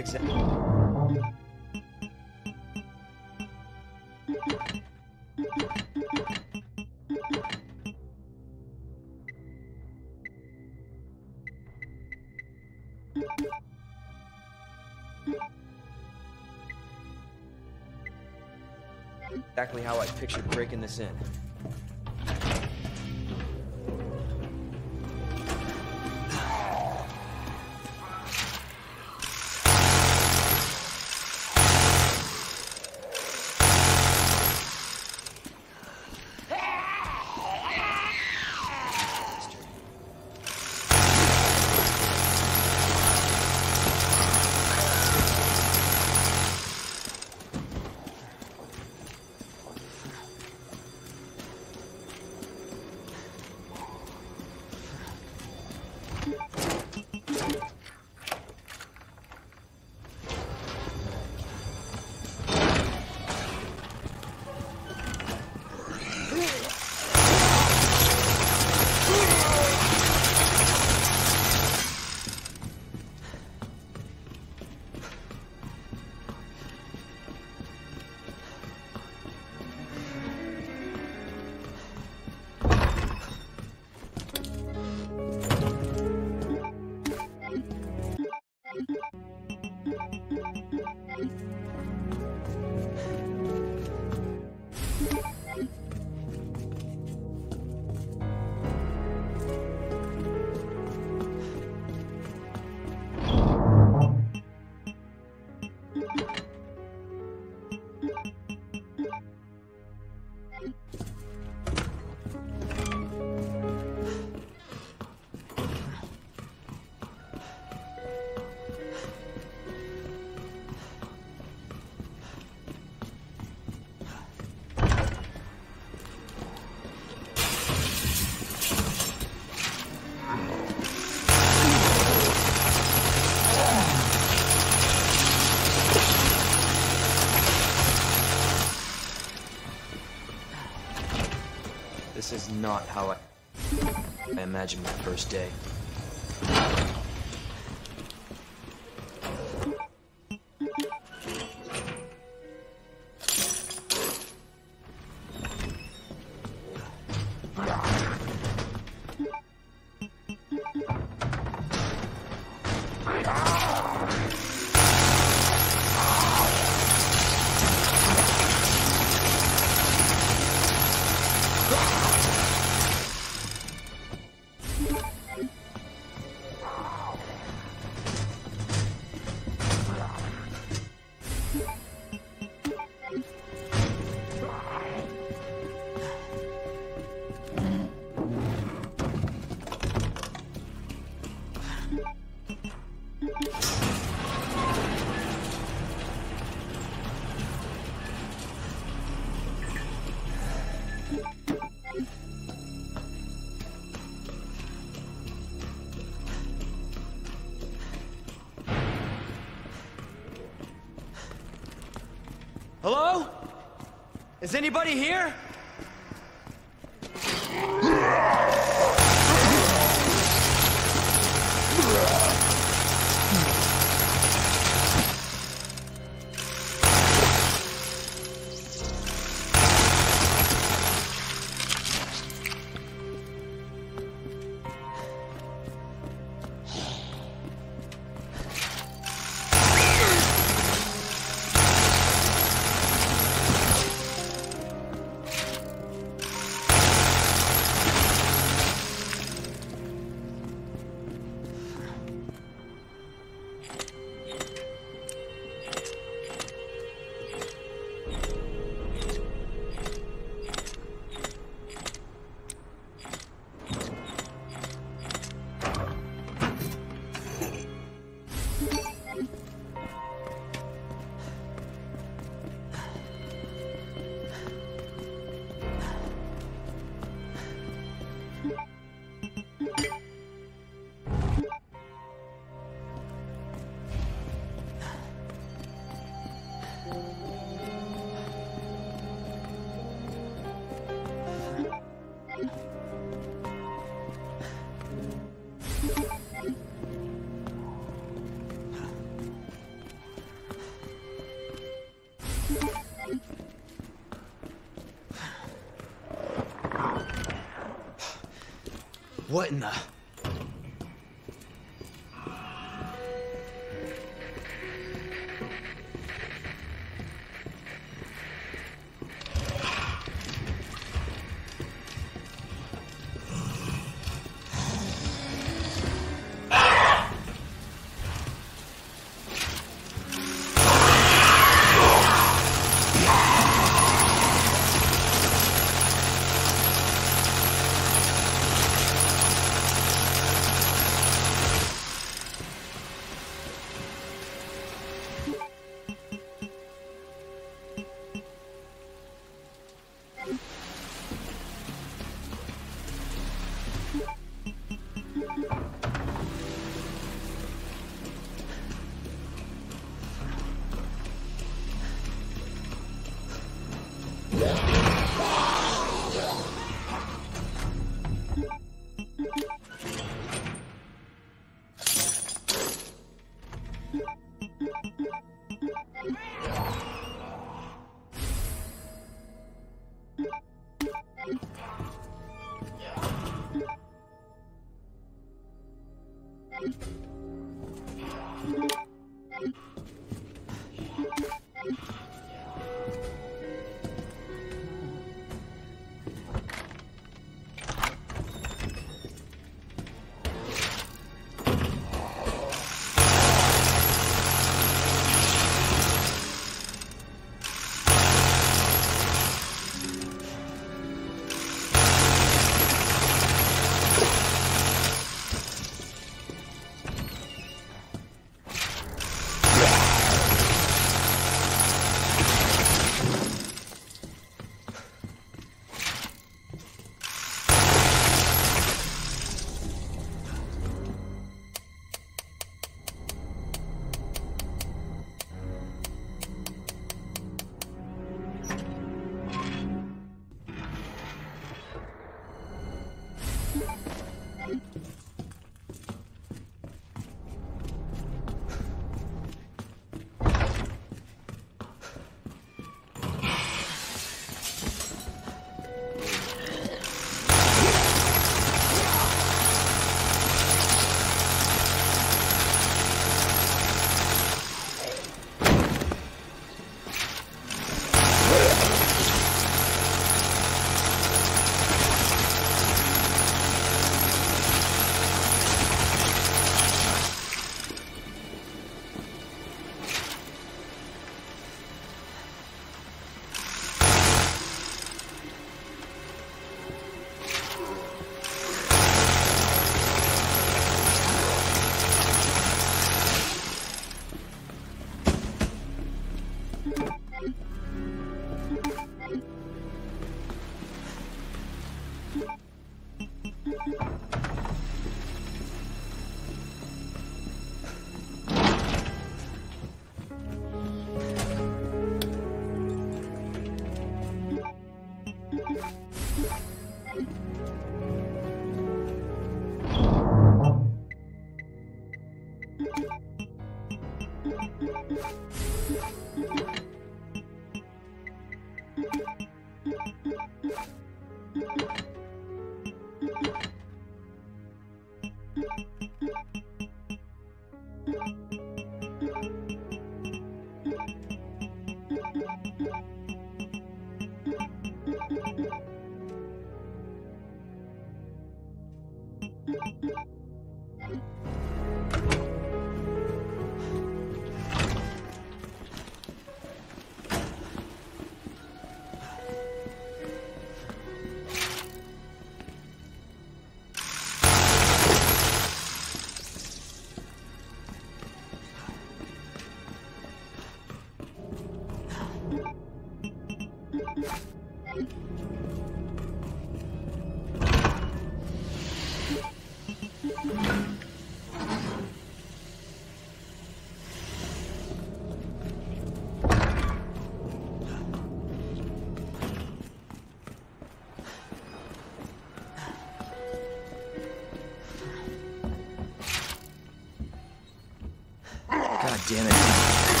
exactly. Exactly how I pictured breaking this in. Not how I, I imagined my first day. Hello? Is anybody here? What in the... Yeah. God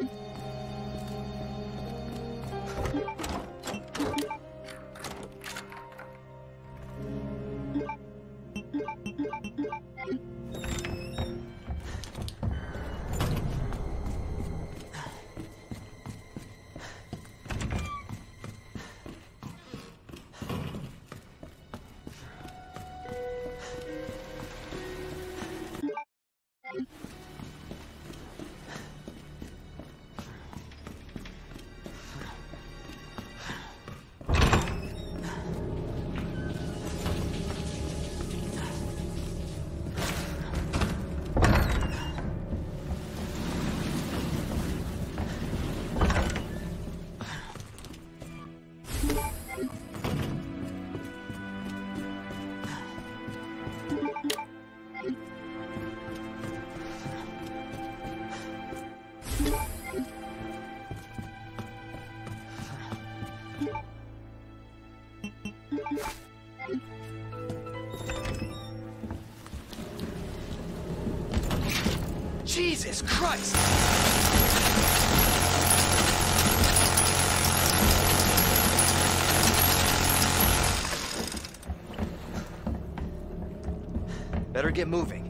Bitch. Jesus Christ! Better get moving.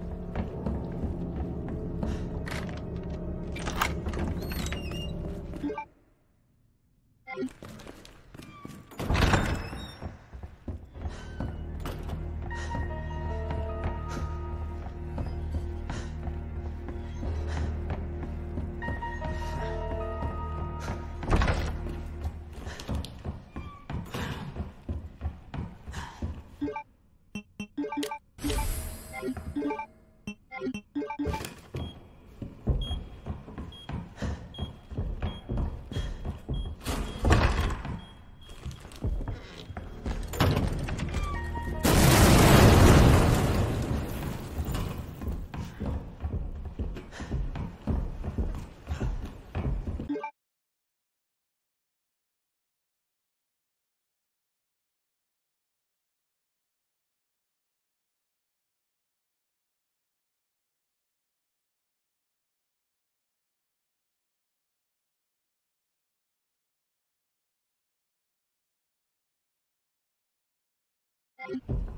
Bye.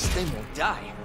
This thing won't die.